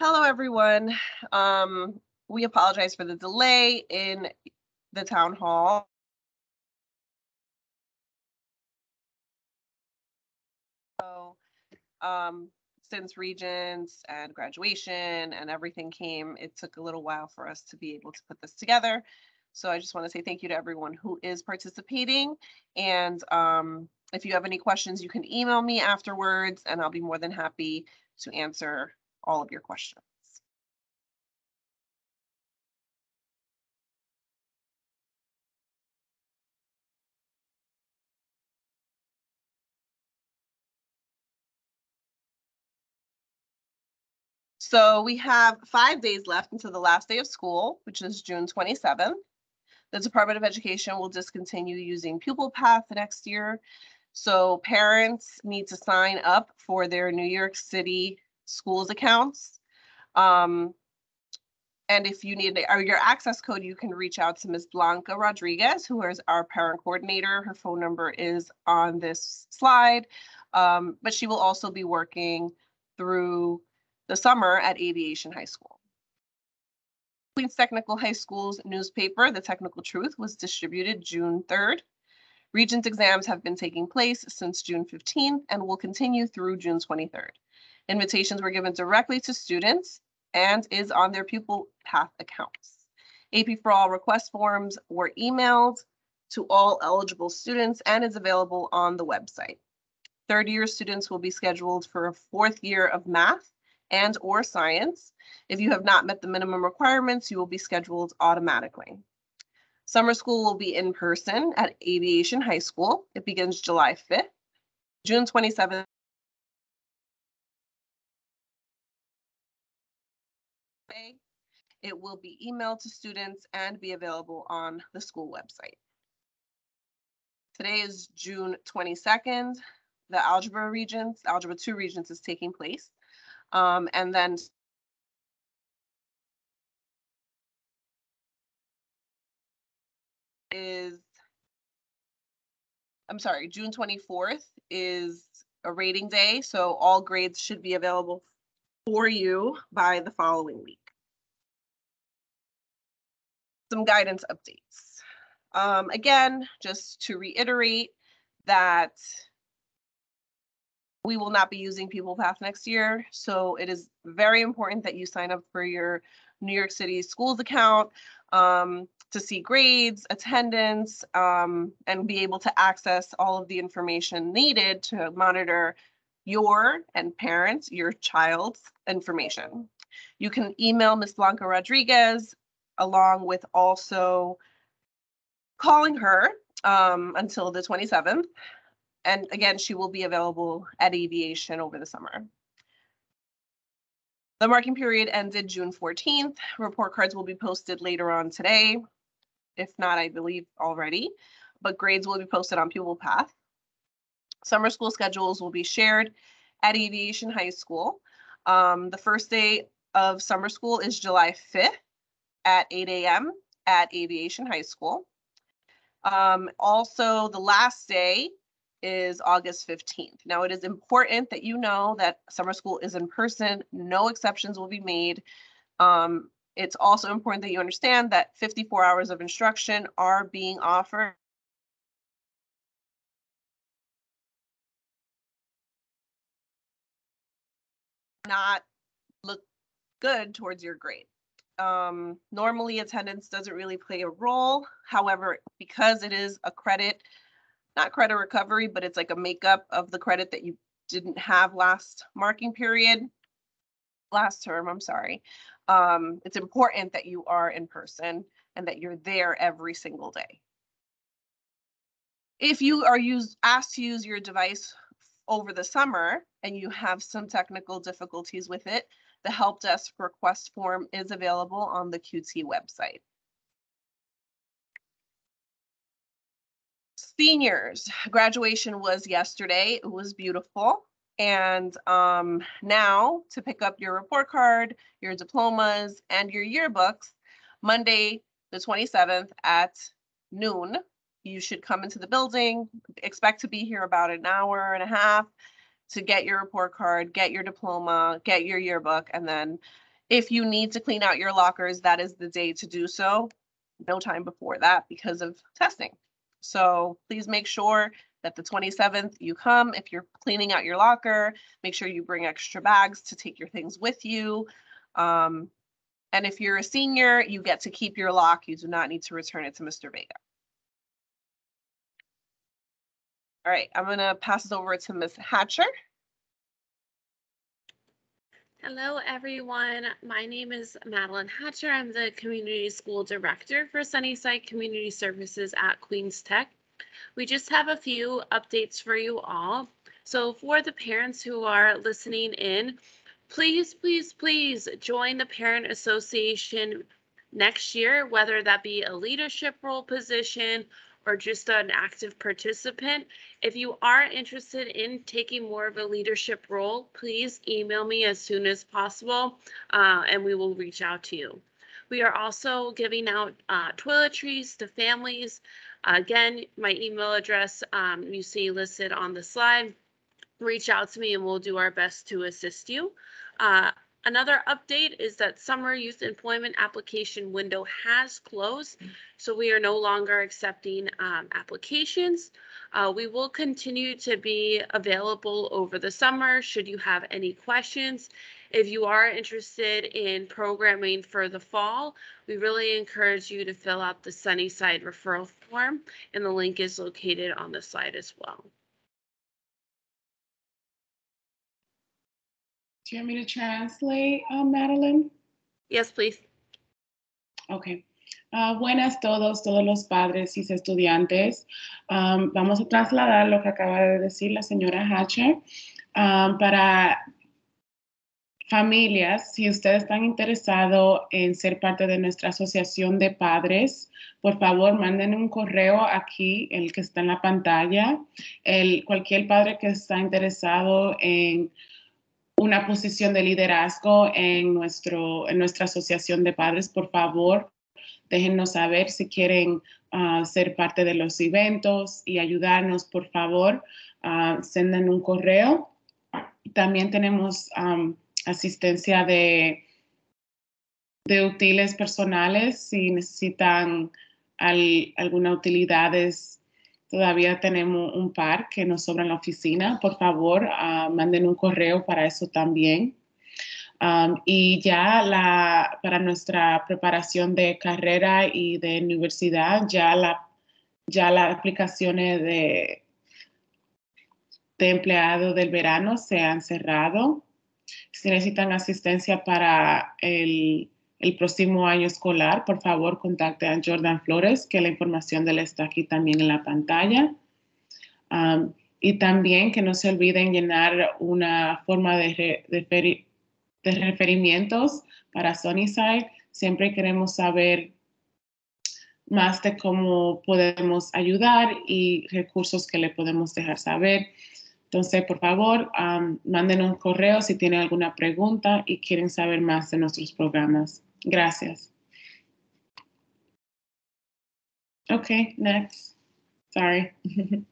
Hello, everyone. Um, we apologize for the delay in the town hall. So, um, since regents and graduation and everything came, it took a little while for us to be able to put this together. So I just want to say thank you to everyone who is participating. And um, if you have any questions, you can email me afterwards and I'll be more than happy to answer all of your questions. So we have five days left until the last day of school, which is June 27th. The Department of Education will discontinue using Pupil Path next year. So parents need to sign up for their New York City schools accounts. Um, and if you need or your access code, you can reach out to Ms. Blanca Rodriguez, who is our parent coordinator. Her phone number is on this slide, um, but she will also be working through the summer at Aviation High School. Queens Technical High School's newspaper, The Technical Truth, was distributed June 3rd. Regents exams have been taking place since June 15th and will continue through June 23rd. Invitations were given directly to students and is on their pupil path accounts. AP for All request forms were emailed to all eligible students and is available on the website. Third year students will be scheduled for a fourth year of math and or science. If you have not met the minimum requirements, you will be scheduled automatically. Summer school will be in person at Aviation High School. It begins July 5th. June 27th It will be emailed to students and be available on the school website. Today is June 22nd. The Algebra Regents, Algebra 2 Regents is taking place. Um, and then is, I'm sorry, June 24th is a rating day. So all grades should be available for you by the following week. Some guidance updates. Um, again, just to reiterate that we will not be using Pupil Path next year. So it is very important that you sign up for your New York City schools account um, to see grades, attendance, um, and be able to access all of the information needed to monitor your and parents, your child's information. You can email Ms. Blanca Rodriguez along with also calling her um, until the 27th and again, she will be available at aviation over the summer. The marking period ended June 14th. Report cards will be posted later on today, if not, I believe already, but grades will be posted on Pupil Path. Summer school schedules will be shared at Aviation High School. Um, the first day of summer school is July 5th at 8 a.m. at Aviation High School. Um, also, the last day is August 15th. Now, it is important that you know that summer school is in person. No exceptions will be made. Um, it's also important that you understand that 54 hours of instruction are being offered. Not look good towards your grade. Um, normally attendance doesn't really play a role. However, because it is a credit not credit recovery, but it's like a makeup of the credit that you didn't have last marking period, last term, I'm sorry. Um, it's important that you are in person and that you're there every single day. If you are used, asked to use your device over the summer and you have some technical difficulties with it, the help desk request form is available on the QT website. seniors, graduation was yesterday. It was beautiful. And um, now to pick up your report card, your diplomas, and your yearbooks, Monday, the 27th at noon, you should come into the building. Expect to be here about an hour and a half to get your report card, get your diploma, get your yearbook, and then If you need to clean out your lockers, that is the day to do so. No time before that because of testing. So please make sure that the 27th you come. If you're cleaning out your locker, make sure you bring extra bags to take your things with you. Um, and if you're a senior, you get to keep your lock. You do not need to return it to Mr. Vega. All right, I'm gonna pass it over to Ms. Hatcher. Hello, everyone. My name is Madeline Hatcher. I'm the Community School Director for Sunnyside Community Services at Queens Tech. We just have a few updates for you all. So for the parents who are listening in, please, please, please join the Parent Association next year, whether that be a leadership role position or just an active participant. If you are interested in taking more of a leadership role, please email me as soon as possible uh, and we will reach out to you. We are also giving out uh, toiletries to families. again, my email address um, you see listed on the slide. Reach out to me and we'll do our best to assist you. Uh, Another update is that summer youth employment application window has closed, so we are no longer accepting um, applications. Uh, we will continue to be available over the summer should you have any questions. If you are interested in programming for the fall, we really encourage you to fill out the Sunnyside referral form, and the link is located on the slide as well. Do you want me to translate, uh, Madeline? Yes, please. Ok. Uh, buenas todos, todos los padres y estudiantes. Um, vamos a trasladar lo que acaba de decir la señora Hatcher um, para familias. Si ustedes están interesados en ser parte de nuestra asociación de padres, por favor manden un correo aquí, el que está en la pantalla. El, cualquier padre que está interesado en una posición de liderazgo en, nuestro, en nuestra asociación de padres, por favor, déjennos saber si quieren uh, ser parte de los eventos y ayudarnos, por favor, uh, senden un correo. También tenemos um, asistencia de, de útiles personales si necesitan al, alguna utilidades Todavía tenemos un par que nos sobra en la oficina. Por favor, uh, manden un correo para eso también. Um, y ya la, para nuestra preparación de carrera y de universidad, ya la, ya las aplicaciones de, de empleado del verano se han cerrado. Si necesitan asistencia para el el próximo año escolar, por favor contacte a Jordan Flores, que la información de él está aquí también en la pantalla. Y también que no se olviden llenar una forma de, de, de referimientos para Sunnyside. Siempre queremos saber más de cómo podemos ayudar y recursos que le podemos dejar saber. Entonces, por favor, um, manden un correo si tienen alguna pregunta y quieren saber más de nuestros programas. Gracias. Okay, next. Sorry.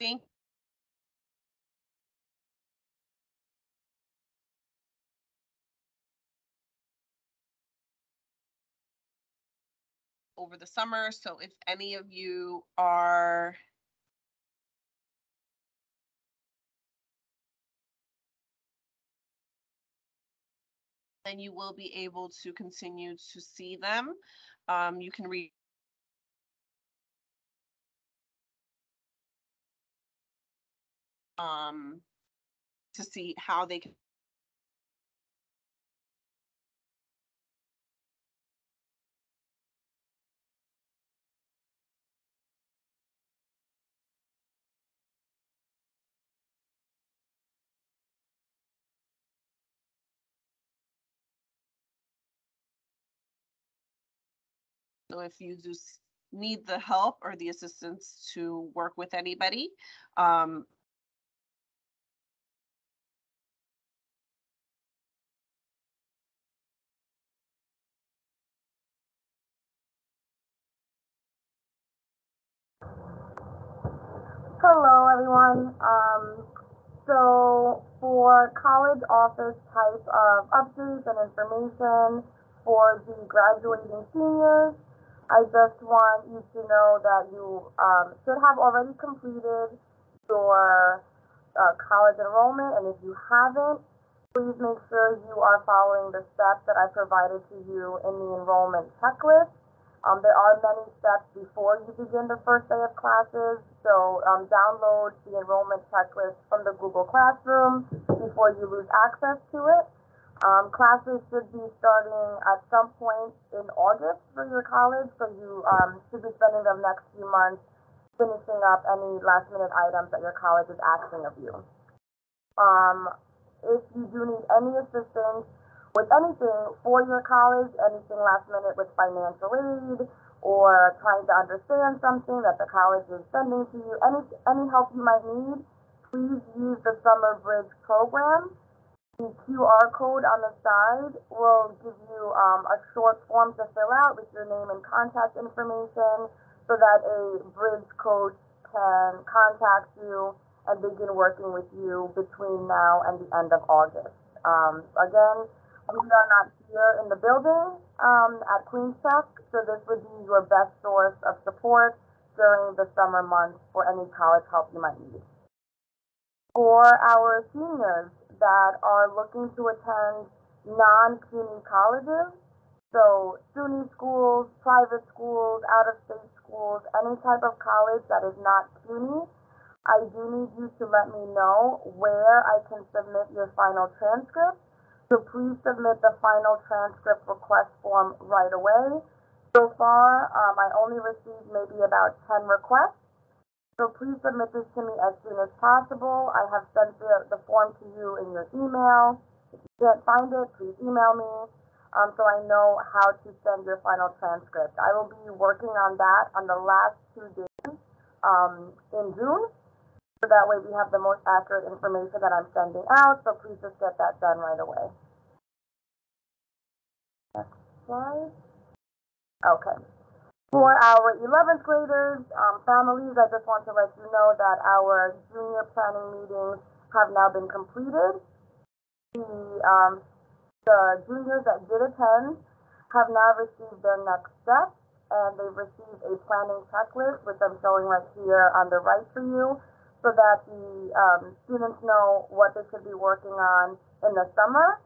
Thank over the summer. So if any of you are then you will be able to continue to see them. Um, you can read um, to see how they can If you just need the help or the assistance to work with anybody, um, Hello, everyone. Um, so for college office type of updates and information for the graduating seniors, I just want you to know that you um, should have already completed your uh, college enrollment, and if you haven't, please make sure you are following the steps that I provided to you in the enrollment checklist. Um, there are many steps before you begin the first day of classes, so um, download the enrollment checklist from the Google Classroom before you lose access to it. Um, classes should be starting at some point in August for your college, so you um, should be spending the next few months finishing up any last minute items that your college is asking of you. Um, if you do need any assistance with anything for your college, anything last minute with financial aid or trying to understand something that the college is sending to you, any any help you might need, please use the Summer Bridge program. The QR code on the side will give you um, a short form to fill out with your name and contact information so that a bridge coach can contact you and begin working with you between now and the end of August. Um, again, we are not here in the building um, at Queens Tech, so this would be your best source of support during the summer months for any college help you might need. For our seniors that are looking to attend non-CUNY colleges, so SUNY schools, private schools, out-of-state schools, any type of college that is not CUNY, I do need you to let me know where I can submit your final transcript. So please submit the final transcript request form right away. So far, um, I only received maybe about 10 requests. So please submit this to me as soon as possible. I have sent the, the form to you in your email. If you can't find it, please email me um, so I know how to send your final transcript. I will be working on that on the last two days um, in June. So that way we have the most accurate information that I'm sending out. So please just get that done right away. Next slide. Okay. For our 11th graders, um, families, I just want to let you know that our junior planning meetings have now been completed. The, um, the juniors that did attend have now received their next steps and they've received a planning checklist, which I'm showing right here on the right for you, so that the um, students know what they should be working on in the summer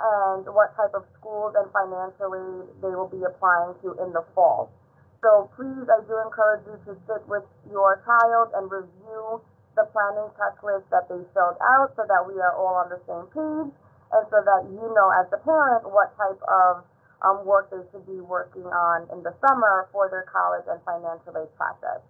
and what type of schools and financial aid they will be applying to in the fall. So please, I do encourage you to sit with your child and review the planning checklist that they filled out so that we are all on the same page and so that you know as the parent what type of um, work they should be working on in the summer for their college and financial aid process.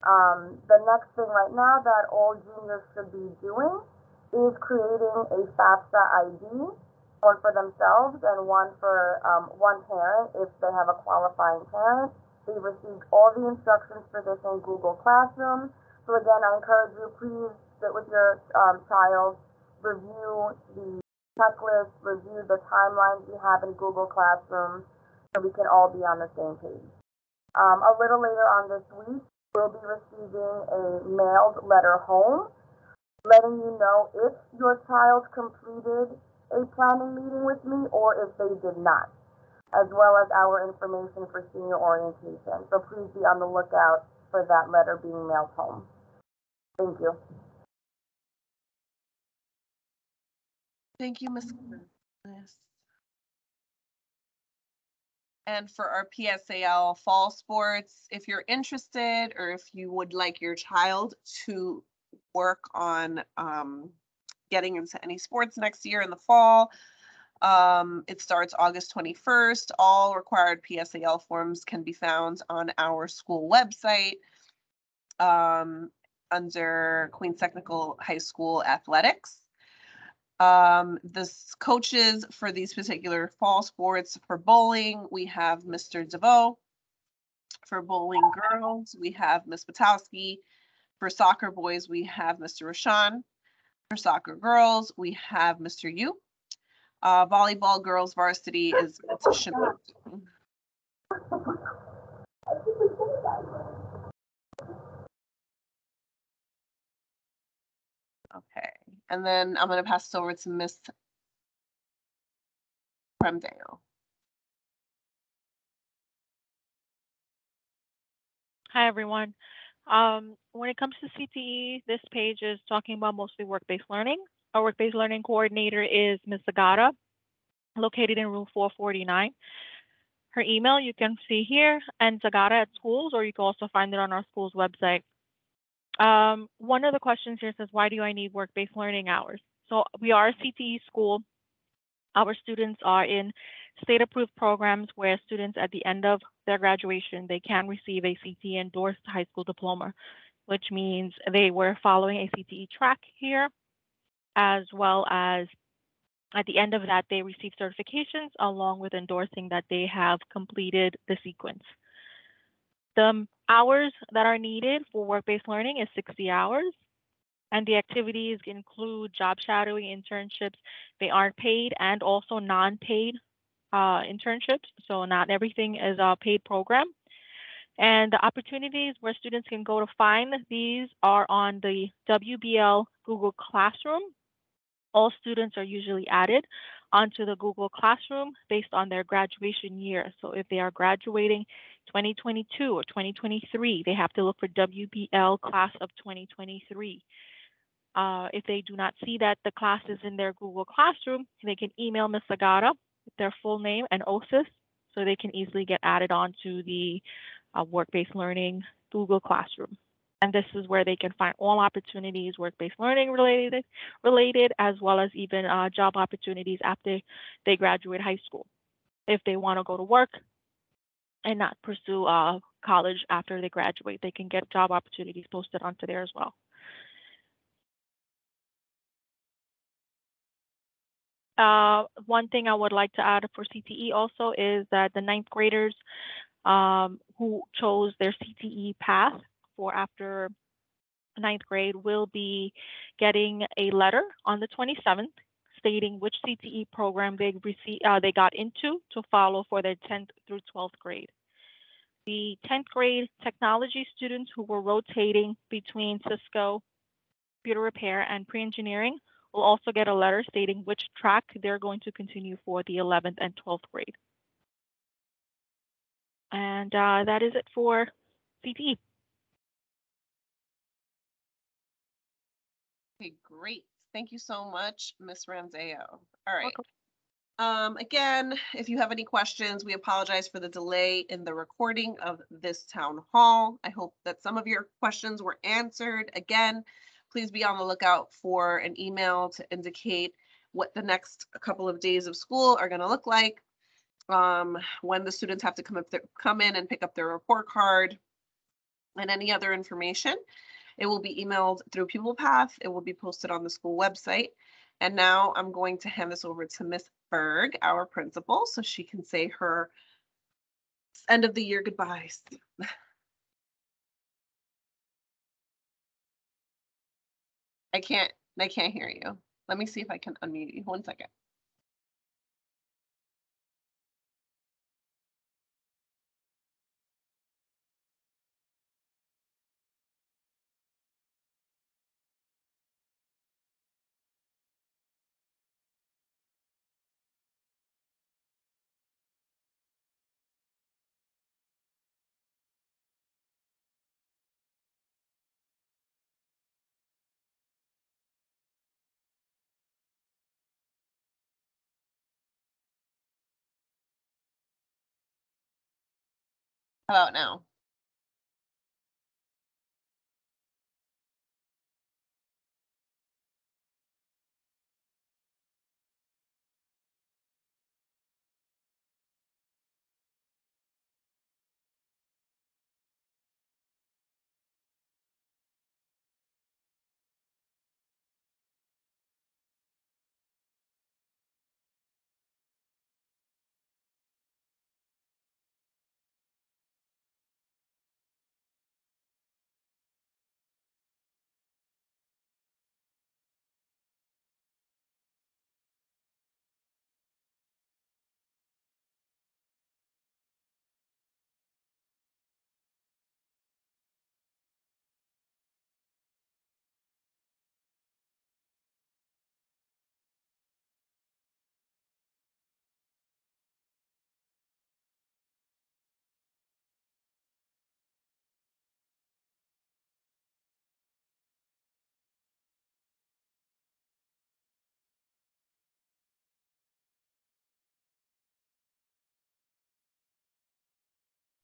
Um, the next thing right now that all juniors should be doing is creating a FAFSA ID, one for themselves and one for um, one parent if they have a qualifying parent. They received all the instructions for this in Google Classroom. So again, I encourage you, please sit with your um, child, review the checklist, review the timelines we have in Google Classroom, so we can all be on the same page. Um, a little later on this week, we'll be receiving a mailed letter home, letting you know if your child completed a planning meeting with me or if they did not as well as our information for senior orientation. So please be on the lookout for that letter being mailed home. Thank you. Thank you, Ms. And for our PSAL fall sports, if you're interested or if you would like your child to work on um, getting into any sports next year in the fall, um, it starts August 21st. All required PSAL forms can be found on our school website um, under Queens Technical High School Athletics. Um, the coaches for these particular fall sports for bowling, we have Mr. DeVoe. For bowling girls, we have Ms. Potowski. For soccer boys, we have Mr. Rashan. For soccer girls, we have Mr. Yu. Uh, volleyball girls varsity is. Okay, and then I'm gonna pass this over to Miss Premdale. Hi, everyone. Um, when it comes to CTE, this page is talking about mostly work-based learning. Our work-based learning coordinator is Ms. Zagata, located in room 449. Her email you can see here, and Zagata at schools, or you can also find it on our school's website. Um, one of the questions here says, why do I need work-based learning hours? So we are a CTE school. Our students are in state-approved programs where students at the end of their graduation, they can receive a CTE endorsed high school diploma, which means they were following a CTE track here, as well as at the end of that, they receive certifications along with endorsing that they have completed the sequence. The hours that are needed for work-based learning is 60 hours. And the activities include job shadowing internships. They aren't paid and also non-paid uh, internships. So not everything is a paid program. And the opportunities where students can go to find these are on the WBL Google Classroom. All students are usually added onto the Google Classroom based on their graduation year. So if they are graduating 2022 or 2023, they have to look for WBL class of 2023. Uh, if they do not see that the class is in their Google Classroom, they can email Ms. Zagata with their full name and OSIS so they can easily get added onto the uh, work-based learning Google Classroom. And this is where they can find all opportunities work-based learning related, related as well as even uh, job opportunities after they graduate high school. If they want to go to work and not pursue uh, college after they graduate, they can get job opportunities posted onto there as well. Uh, one thing I would like to add for CTE also is that the ninth graders um, who chose their CTE path for after ninth grade will be getting a letter on the 27th stating which CTE program they received, uh, they got into to follow for their 10th through 12th grade. The 10th grade technology students who were rotating between Cisco, computer repair, and pre-engineering will also get a letter stating which track they're going to continue for the 11th and 12th grade. And uh, that is it for CTE. Great. Thank you so much, Ms. Ramseo. All right. Um, again, if you have any questions, we apologize for the delay in the recording of this town hall. I hope that some of your questions were answered. Again, please be on the lookout for an email to indicate what the next couple of days of school are going to look like. Um, when the students have to come up, come in and pick up their report card and any other information. It will be emailed through Pupil Path. It will be posted on the school website. And now I'm going to hand this over to Miss Berg, our principal, so she can say her end of the year goodbyes. I can't, I can't hear you. Let me see if I can unmute you. One second. How about now?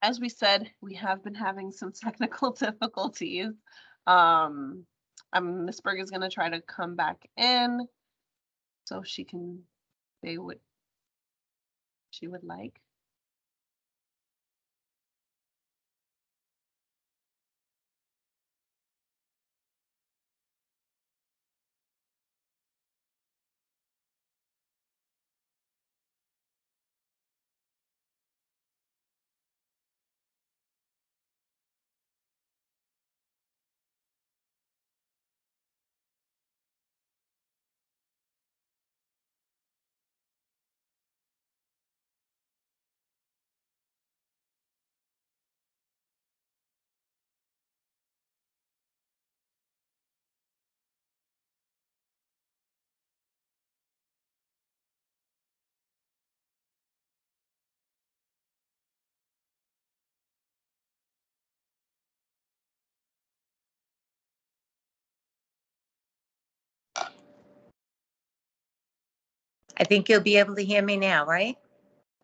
As we said, we have been having some technical difficulties. Um, um, Ms. Berg is gonna try to come back in. So she can, they would, she would like. I think you'll be able to hear me now, right?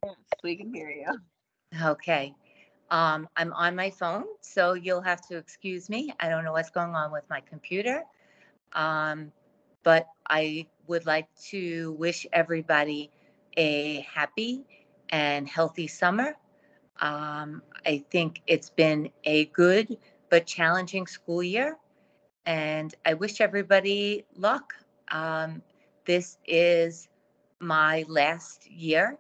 Yes, we can hear you. Okay. Um, I'm on my phone, so you'll have to excuse me. I don't know what's going on with my computer. Um, but I would like to wish everybody a happy and healthy summer. Um, I think it's been a good but challenging school year, and I wish everybody luck. Um, this is my last year.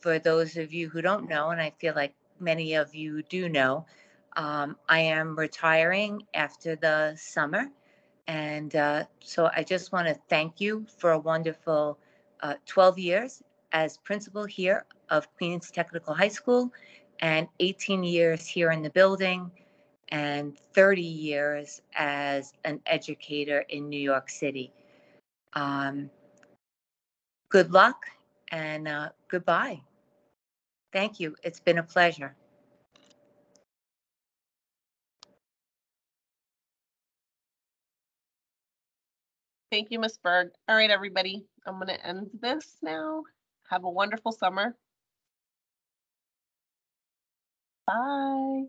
For those of you who don't know, and I feel like many of you do know, um, I am retiring after the summer. And uh, so I just want to thank you for a wonderful uh, 12 years as principal here of Queens Technical High School and 18 years here in the building and 30 years as an educator in New York City. Um, good luck and uh, goodbye. Thank you. It's been a pleasure. Thank you, Ms. Berg. All right, everybody, I'm gonna end this now. Have a wonderful summer. Bye.